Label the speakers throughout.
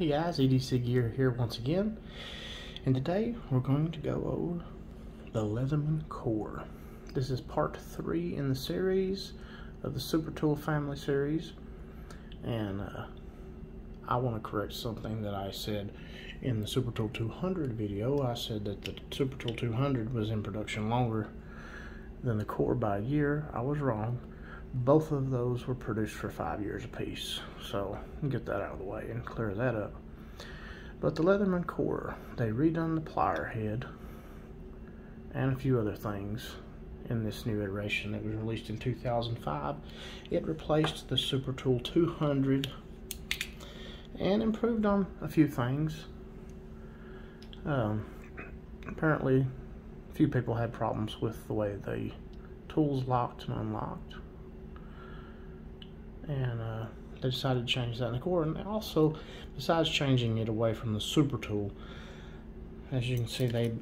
Speaker 1: Hey guys, EDC Gear here once again, and today we're going to go over the Leatherman Core. This is part three in the series of the Super Tool family series, and uh, I want to correct something that I said in the Super Tool 200 video. I said that the Super Tool 200 was in production longer than the Core by a year. I was wrong both of those were produced for five years apiece. So get that out of the way and clear that up. But the Leatherman Core, they redone the plier head and a few other things in this new iteration that was released in 2005. It replaced the Super Tool 200 and improved on a few things. Um, apparently, a few people had problems with the way the tools locked and unlocked and uh, they decided to change that in the core. And also, besides changing it away from the super tool, as you can see, they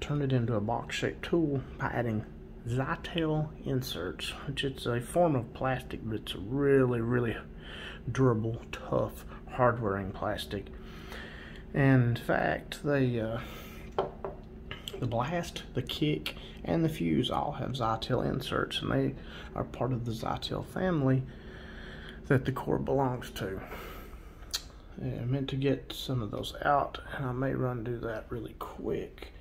Speaker 1: turned it into a box-shaped tool by adding Zytel inserts, which is a form of plastic, but it's really, really durable, tough, hard-wearing plastic. And in fact, they uh, the blast, the kick, and the fuse all have Zytel inserts, and they are part of the Zytel family that the core belongs to. I meant to get some of those out, and I may run do that really quick.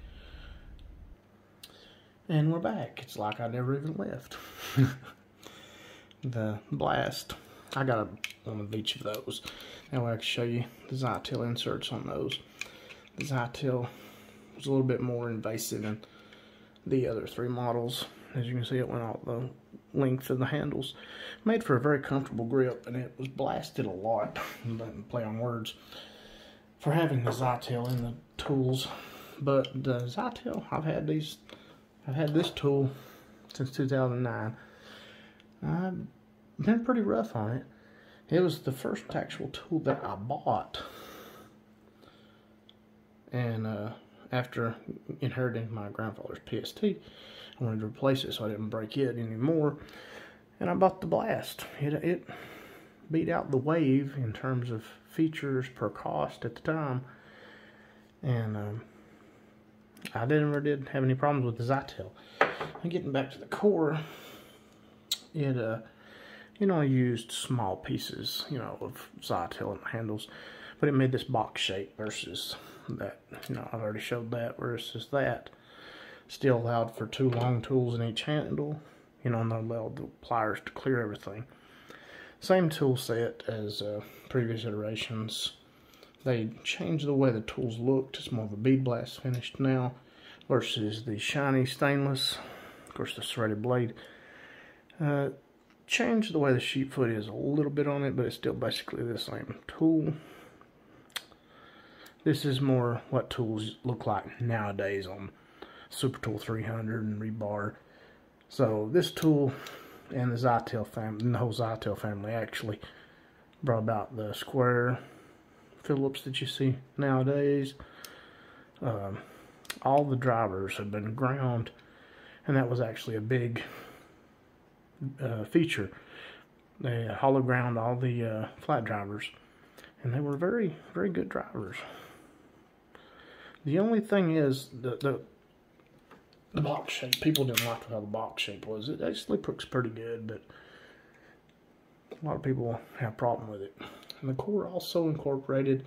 Speaker 1: And we're back. It's like I never even left. the blast, I got a, one of each of those. Now I can show you the Zytel inserts on those. The Zytel was a little bit more invasive than the other three models. As you can see, it went all the length of the handles. Made for a very comfortable grip, and it was blasted a lot, play on words, for having the Zytel in the tools. But the Zytel, I've had these, I've had this tool since 2009. I've been pretty rough on it. It was the first actual tool that I bought. And uh, after inheriting my grandfather's PST, I wanted to replace it so I didn't break it anymore. And I bought the Blast. It, it beat out the Wave in terms of features per cost at the time. And um, I never did have any problems with the Zytel. And getting back to the core, it, uh, you know, I used small pieces, you know, of Zytel and handles. But it made this box shape versus that, you know, I've already showed that versus that. Still allowed for two long tools in each handle. You know, and allowed the pliers to clear everything. Same tool set as uh, previous iterations. They changed the way the tools looked. It's more of a bead blast finish now versus the shiny stainless. Of course, the serrated blade. Uh, changed the way the sheep foot is a little bit on it, but it's still basically the same tool. This is more what tools look like nowadays on Super Tool 300 and rebar. So this tool and the Zytel family, the whole Zytel family actually brought about the square Phillips that you see nowadays. Um, all the drivers have been ground and that was actually a big uh, feature. They hollow ground all the uh, flat drivers and they were very, very good drivers. The only thing is the, the the box shape. People didn't like how the box shape was. It actually looks pretty good, but a lot of people have a problem with it. And the core also incorporated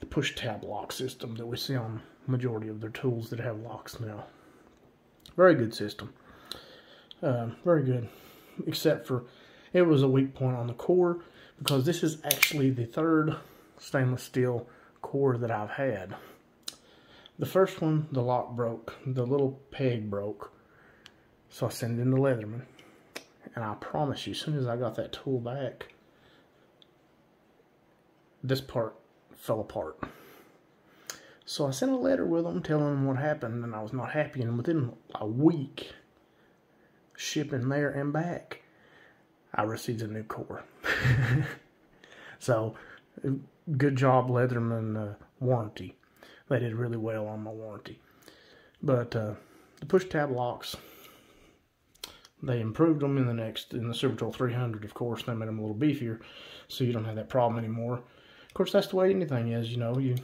Speaker 1: the push tab lock system that we see on majority of their tools that have locks now. Very good system. Uh, very good. Except for it was a weak point on the core because this is actually the third stainless steel core that I've had. The first one, the lock broke. The little peg broke. So I sent it in the Leatherman. And I promise you, as soon as I got that tool back, this part fell apart. So I sent a letter with them telling them what happened and I was not happy. And within a week, shipping there and back, I received a new core. so, good job, Leatherman uh, warranty they did really well on my warranty. But uh, the push tab locks, they improved them in the next, in the Super Tool 300, of course. They made them a little beefier, so you don't have that problem anymore. Of course, that's the way anything is, you know. You,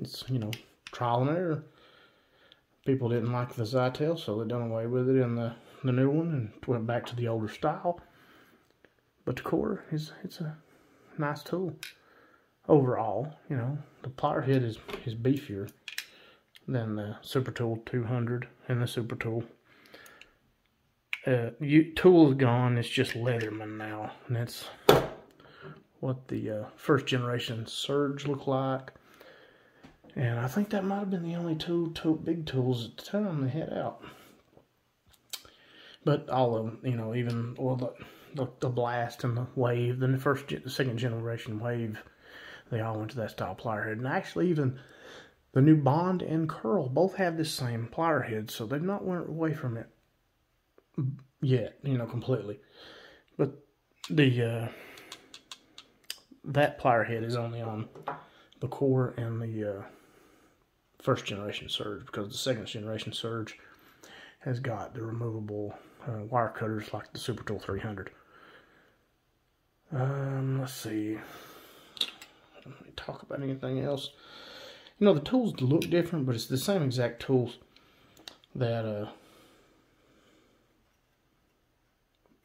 Speaker 1: it's you know trial and error. People didn't like the Zytel, so they done away with it in the the new one and went back to the older style. But the core is it's a nice tool overall. You know, the plier head is is beefier than the Super Tool 200 and the Super Tool. Uh, you, tool's gone. It's just Leatherman now, and that's what the uh, first generation Surge looked like. And I think that might have been the only two, big tools at the time they had out. But all of them, you know, even well, the, the, the Blast and the Wave, then the first, the second generation Wave, they all went to that style plier head. And actually, even the new Bond and Curl both have this same plier head, so they've not went away from it yet, you know, completely. But the uh, that plier head is only on the core and the uh, first generation Surge because the second generation Surge has got the removable uh, wire cutters like the Super Tool 300. Um, let's see. Talk about anything else. You know, the tools look different, but it's the same exact tools that uh,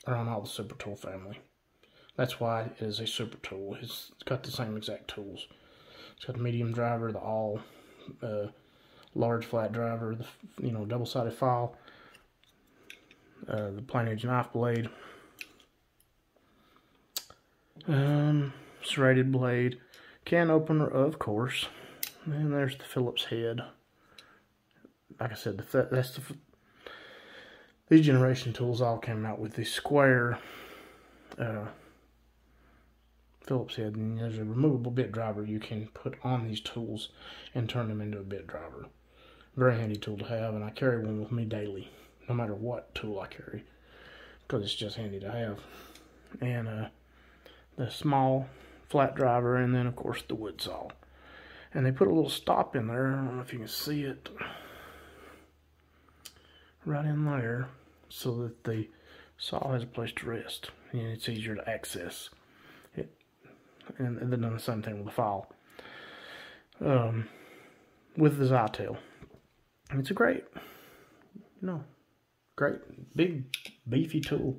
Speaker 1: are on all the Super Tool family. That's why it is a Super Tool. It's got the same exact tools. It's got the medium driver, the all uh, large flat driver, the you know double-sided file, uh, the plain edge knife blade, um, serrated blade, can opener of course, and there's the Phillips head. Like I said, the, that's the these generation tools all came out with the square uh, Phillips head, and there's a removable bit driver you can put on these tools and turn them into a bit driver. Very handy tool to have, and I carry one with me daily, no matter what tool I carry, because it's just handy to have. And uh, the small flat driver, and then of course the wood saw. And they put a little stop in there, I don't know if you can see it, right in there, so that the saw has a place to rest, and it's easier to access and, and then the same thing with the file. Um, with the Zytel. It's a great, you know, great, big, beefy tool.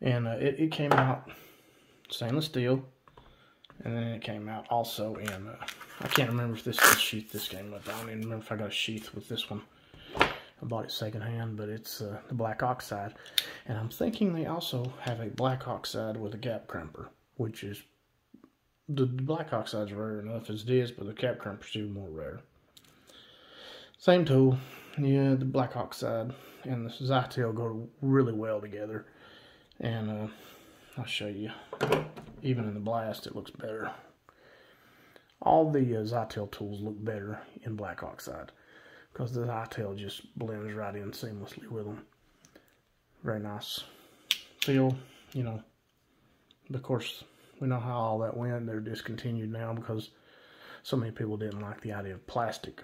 Speaker 1: And uh, it, it came out stainless steel. And then it came out also in, uh, I can't remember if this is sheath this came with. I don't even remember if I got a sheath with this one. I bought it secondhand, but it's uh, the black oxide. And I'm thinking they also have a black oxide with a cap crimper which is the, the black oxide's rare enough as it is, but the cap crimper's even more rare. Same tool, yeah, the black oxide and the Zytel go really well together. And uh, I'll show you, even in the blast, it looks better. All the uh, Zytel tools look better in black oxide because the Zytel just blends right in seamlessly with them. Very nice feel, you know, of course, we know how all that went. They're discontinued now because so many people didn't like the idea of plastic.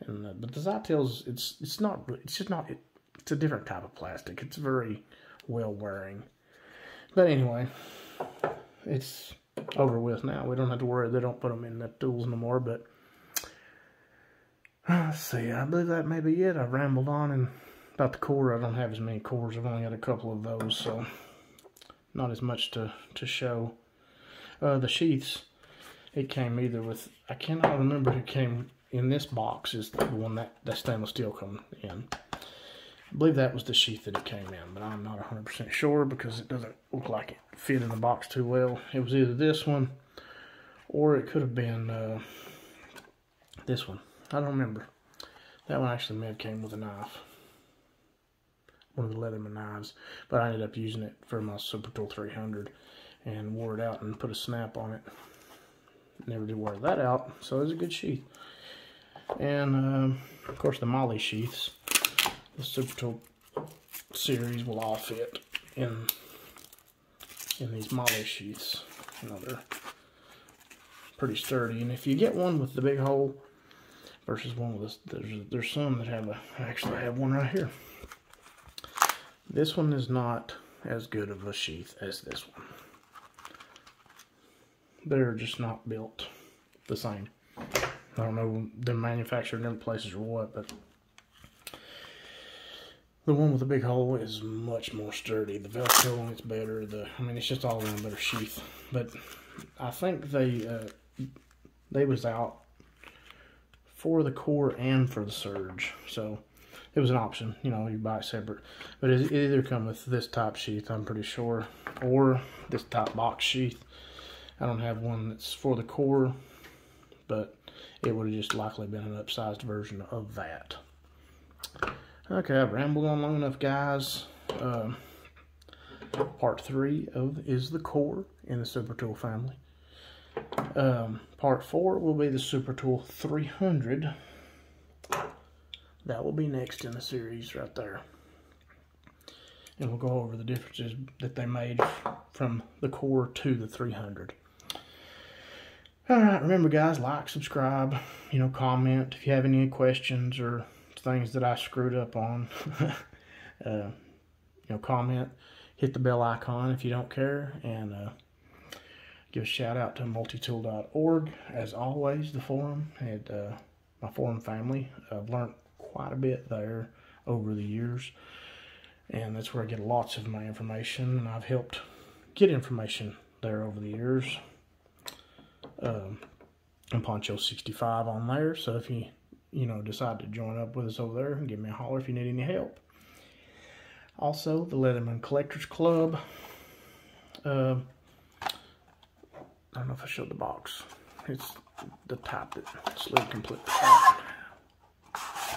Speaker 1: And uh, but the Zytels, it's it's not it's just not it, it's a different type of plastic. It's very well wearing. But anyway, it's over with now. We don't have to worry. They don't put them in the tools no more. But let's see. I believe that may be it. I've rambled on and about the core. I don't have as many cores. I've only got a couple of those, so not as much to, to show. Uh, the sheaths, it came either with, I cannot remember who came in this box is the one that, that stainless steel come in. I believe that was the sheath that it came in, but I'm not 100% sure because it doesn't look like it fit in the box too well. It was either this one or it could have been uh, this one. I don't remember. That one actually may have came with a knife one of the Leatherman knives, but I ended up using it for my Super Tool 300 and wore it out and put a snap on it. Never did wear that out, so it was a good sheath. And, um, of course, the MOLLE sheaths, the Super Tool series will all fit in in these MOLLE sheaths. You know, they're pretty sturdy. And if you get one with the big hole versus one with this, there's, there's some that have a, actually have one right here. This one is not as good of a sheath as this one. they're just not built the same. I don't know, they're manufactured in different places or what, but the one with the big hole is much more sturdy. The Velcro on it's better. The I mean, it's just all around better sheath. But I think they uh, they was out for the core and for the surge, so it was an option. You know, you buy it separate, but it either come with this top sheath, I'm pretty sure, or this top box sheath. I don't have one that's for the core, but it would have just likely been an upsized version of that. Okay, I've rambled on long enough, guys. Um, part three of is the core in the Super Tool family. Um, part four will be the Super Tool 300. That will be next in the series right there. And we'll go over the differences that they made from the core to the 300. All right, remember guys, like, subscribe, you know, comment if you have any questions or things that I screwed up on, uh, you know, comment, hit the bell icon if you don't care, and uh, give a shout out to multitool.org. As always, the forum and uh, my forum family. I've learned quite a bit there over the years, and that's where I get lots of my information, and I've helped get information there over the years. Um, and Poncho65 on there, so if you you know, decide to join up with us over there and give me a holler if you need any help. Also, the Leatherman Collectors Club. Uh, I don't know if I showed the box. It's the type that slid completely out.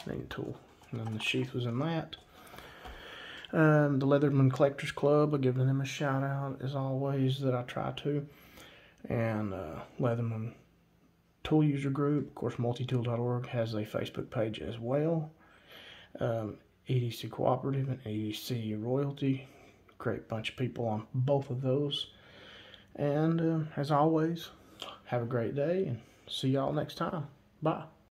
Speaker 1: Neat tool. And then the sheath was in that. Um, the Leatherman Collectors Club, I'm giving them a shout out as always that I try to. And uh, Leatherman tool user group. Of course, multitool.org has a Facebook page as well. Um, EDC Cooperative and EDC Royalty. Great bunch of people on both of those. And uh, as always, have a great day and see y'all next time. Bye.